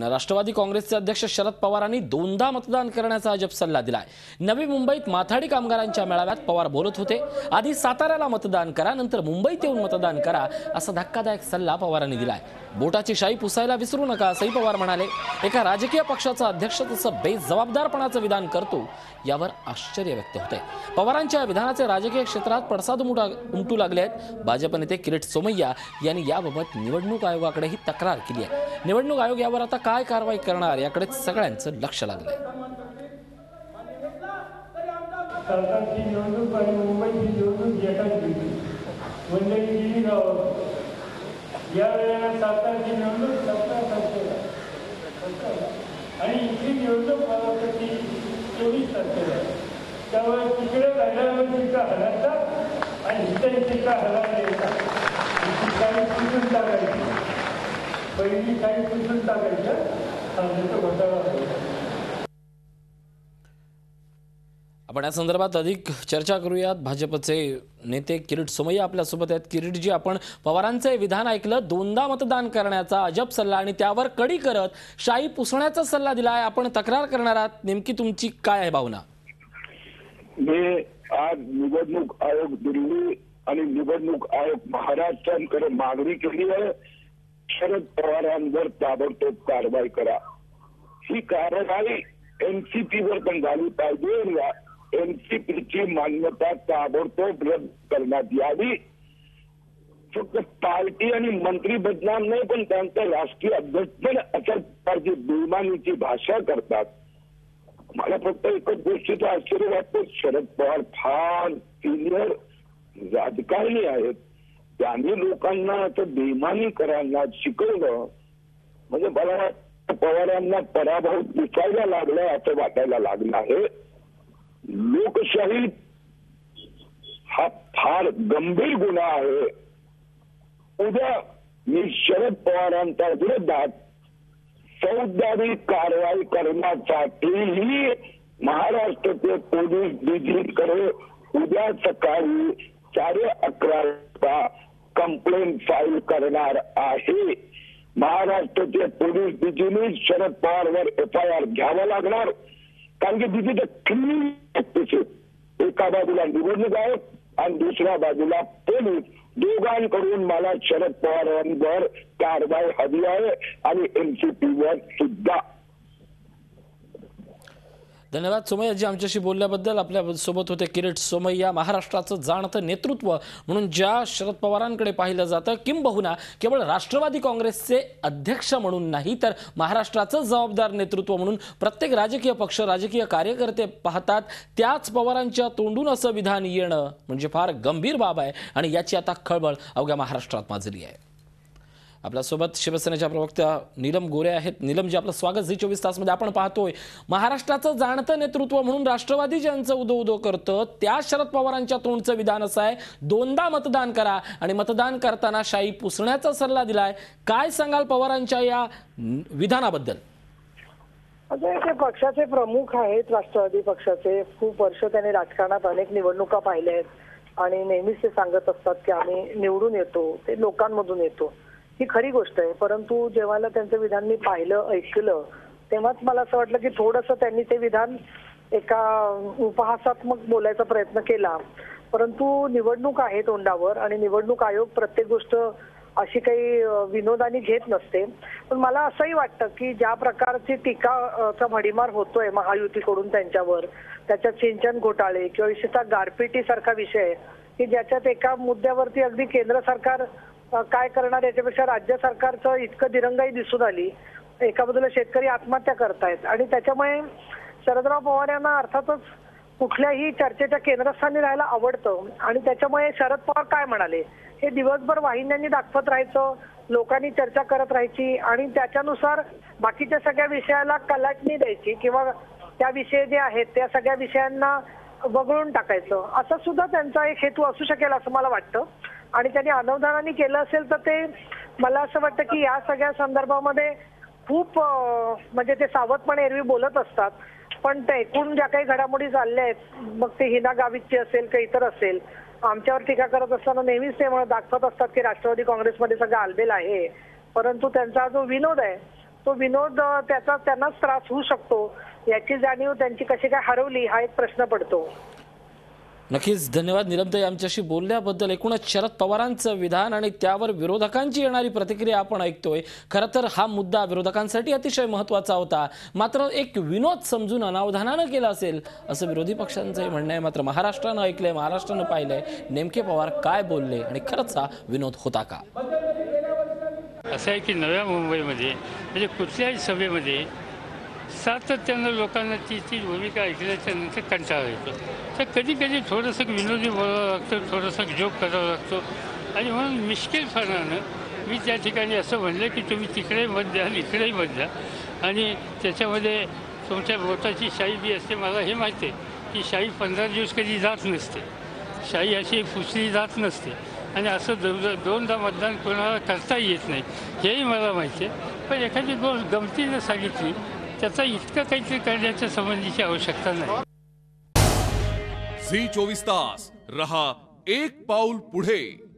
राष्ट्रवादी काँग्रेसचे अध्यक्ष शरद पवारांनी दोनदा मतदान करण्याचा अजब सल्ला दिलाय. नवी मुंबईत माथाडी कामगारांच्या मेळाव्यात पवार बोलत होते. आधी साताऱ्याला मतदान करा नंतर मुंबईत येऊन मतदान करा असा धक्कादायक सल्ला पवारांनी दिलाय. बोटाची शाई पुसायला विसरू नका असंही पवार म्हणाले. एका राजकीय पक्षाचा अध्यक्ष तसं बेजबाबदारपणाचं विधान करतो यावर आश्चर्य व्यक्त होते पवारांच्या या विधानाचे राजकीय क्षेत्रात पडसाद उमटा उमटू लागले आहेत भाजप नेते किरीट सोमय्या यांनी याबाबत निवडणूक आयोगाकडेही तक्रार केली आहे. निवडणूक आयोग यावर आता काय कारवाई करणार? याकडे सगळ्यांचं लक्ष लागलंय. सरकारची निवडणूक आणि मुंबईची निवडणूक एकाच दिवशी मंडळी गेली गावात हो. या वेळेला सरकारची निवडणूक सतरा तारखेला आणि इथली निवडणूक मला ती चोवीस तारखेला त्यामुळे तिकडे राहिल्यावर तिचा हलायचा आणि इथे तिकडे हलायचा यायचा काही टाकायची. पहिली काही पुसून टाकायचं तो घोटाळा होता. आपण या संदर्भात अधिक चर्चा करूयात. भाजपचे नेते किरीट सोमय्या आपल्यासोबत आहेत. किरीटजी आपण पवारांचे विधान ऐकलं दोनदा मतदान करण्याचा अजब सल्ला आणि त्यावर कडी करत शाई पुसण्याचा सल्ला दिलाय. आपण तक्रार करणार आहात. नेमकी तुमची काय आहे भावना? मी आज निवडणूक आयोग दिल्ली आणि निवडणूक आयोग महाराष्ट्रांकडे मागणी केली आहे. शरद पवारांवर ताबडतोब कारवाई करा. ही कारवाई एनसीपी वर पण झाली पाहिजे एनसीपीची मान्यता ताबडतोब रद्द करण्यात यावी. पार्टी आणि मंत्री बदनाम नाही, पण राष्ट्रीय अध्यक्ष पण अशा प्रकारची बेमानीची भाषा करता करतात. मला फक्त एकच गोष्टीचं आश्चर्य शरद पवार फार सिनियर आहेत. त्यांनी लोकांना असं बेमानी करायला शिकवलं म्हणजे मला पवारांना पराभव दिसायला लागलाय असं वाटायला लागलं आहे. लोकशाही हा फार गंभीर गुन्हा आहे. उद्या मी शरद पवारांच्या विरोधात फौजदारी कारवाई करण्यासाठीही महाराष्ट्राचे पोलीस डिजिटकडे उद्या सकाळी साडे अकरा वाजता कंप्लेंट फाईल करणार आहे. महाराष्ट्राचे पोलीस डीजीनी शरद पवारवर एफ आय आर घ्यावा लागणार. कारण की तिथे क्रिमिनल एका बाजूला निवडणूक आहे आणि दुसऱ्या बाजूला पोलीस. दोघांकडून मला शरद पवारांवर कारवाई हवी आहे आणि एनसीपीवर सुद्धा धन्यवाद. सोमय्याजी आमच्याशी बोलल्याबद्दल आपल्यासोबत होते किरीट सोमय्या. महाराष्ट्राचं जाणतं नेतृत्व म्हणून ज्या शरद पवारांकडे पाहिलं जातं किंबहुना केवळ राष्ट्रवादी काँग्रेसचे अध्यक्ष म्हणून नाही तर महाराष्ट्राचं जबाबदार नेतृत्व म्हणून प्रत्येक राजकीय पक्ष राजकीय कार्यकर्ते पाहतात त्याच पवारांच्या तोंडून असं विधान येणं म्हणजे फार गंभीर बाब आहे आणि याची आता खळबळ अवघ्या महाराष्ट्रात माजली आहे. आपल्यासोबत शिवसेनेच्या प्रवक्त्या नीलम गोरे आहेत. नीलमजी आपलं स्वागत झी चोवीस तासमध्ये आपण पाहतोय. महाराष्ट्राचं जाणतं नेतृत्व म्हणून राष्ट्रवादी ज्यांचं उदो उदो करतं त्या शरद पवारांच्या तोंडचं विधान असं आहे. दोनदा मतदान करा आणि मतदान करताना शाई पुसण्याचा सल्ला दिलाय. काय सांगाल पवारांच्या या विधानाबद्दल? आता ते पक्षाचे प्रमुख आहेत राष्ट्रवादी पक्षाचे खूप वर्ष त्यांनी राजकारणात अनेक निवडणुका पाहिल्या आहेत. आणि नेहमीच ते सांगत असतात की आम्ही निवडून येतो ते लोकांमधून येतो. ही खरी गोष्ट आहे. परंतु जेव्हाला त्यांचं विधान मी पाहिलं ऐकलं तेव्हाच मला असं वाटलं की थोडंसं त्यांनी ते विधान एका उपहासात्मक बोलायचा प्रयत्न केला. परंतु निवडणूक आहे तोंडावर आणि निवडणूक आयोग प्रत्येक गोष्ट अशी काही विनोदाने विनोदानी घेत नसते. पण मला असंही वाटतं की ज्या प्रकारची टीकाचा भडीमार होतोय महायुतीकडून त्यांच्यावर त्याच्यात सिंचन घोटाळे किंवा विशेषतः गारपिटी सारखा विषय की ज्याच्यात एका मुद्द्यावरती अगदी केंद्र सरकार काय करणार याच्यापेक्षा राज्य सरकारचं इतकं दिरंगाई दिसून आली. एका बाजूला शेतकरी आत्महत्या करतायत आणि त्याच्यामुळे शरदराव पवार यांना अर्थातच कुठल्याही चर्चेच्या केंद्रस्थानी राहायला आवडतं. आणि त्याच्यामुळे शरद पवार काय म्हणाले? हे दिवसभर वाहिन्यांनी दाखवत राहायचं लोकांनी चर्चा करत राहायची आणि त्याच्यानुसार बाकीच्या सगळ्या विषयाला कलाटणी द्यायची किंवा त्या विषय जे आहेत त्या सगळ्या विषयांना वगळून टाकायचं. असं सुद्धा त्यांचा एक हेतू असू शकेल असं मला वाटतं. आणि त्यांनी अनवधानाने केलं असेल तर ते मला असं वाटतं की या सगळ्या संदर्भामध्ये खूप म्हणजे ते सावधपणे एरवी बोलत असतात. पण ते एकूण ज्या काही घडामोडी चालल्या आहेत मग ते हिना गावितची असेल का इतर असेल आमच्यावर टीका करत असताना नेहमीच ते म्हणत दाखवत असतात की राष्ट्रवादी काँग्रेसमध्ये सगळं आलबेल आहे. परंतु त्यांचा जो विनोद आहे तो विनोद त्याचा त्यांनाच त्रास होऊ शकतो. याची जाणीव त्यांची कशी काय हरवली हा एक प्रश्न पडतो. नक्कीच धन्यवाद निरमताई आमच्याशी बोलल्याबद्दल. एकूणच शरद पवारांचं विधान आणि त्यावर विरोधकांची येणारी प्रतिक्रिया आपण ऐकतोय. खरं तर हा मुद्दा विरोधकांसाठी अतिशय महत्त्वाचा होता. मात्र एक विनोद समजून अनावधानानं केला असेल असं विरोधी पक्षांचंही म्हणणं आहे. मात्र महाराष्ट्रानं ऐकलंय महाराष्ट्रानं पाहिलंय नेमके पवार काय बोलले आणि खरंच हा विनोद होता का? असं आहे की नव्या मुंबईमध्ये म्हणजे कुठल्याही सभेमध्ये सातत्यानं लोकांना ती ती भूमिका ऐकल्याच्या नंतर कंटाळा येतो. तर कधी कधी थोडंसं विनोदी बोलावं लागतं थोडंसं जोक करावा लागतो. आणि म्हणून मिश्किलपणानं मी त्या ठिकाणी असं म्हणलं की तुम्ही तिकडेही मत द्या आणि इकडेही मत द्या. आणि त्याच्यामध्ये तुमच्या बोटाची शाई बी असते मला हे माहिती आहे की शाई पंधरा दिवस कधी जात नसते. शाही अशी फुसली जात नसते. आणि असं दो दोनदा मतदान कोणाला करता येत नाही हेही मला माहिती आहे. पण एखादी गोष्ट गमतीनं सांगितली त्याचा इतकं काहीतरी करण्याच्या संबंधीची आवश्यकता नाही. झी चोवीस तास रहा एक पाऊल पुढे.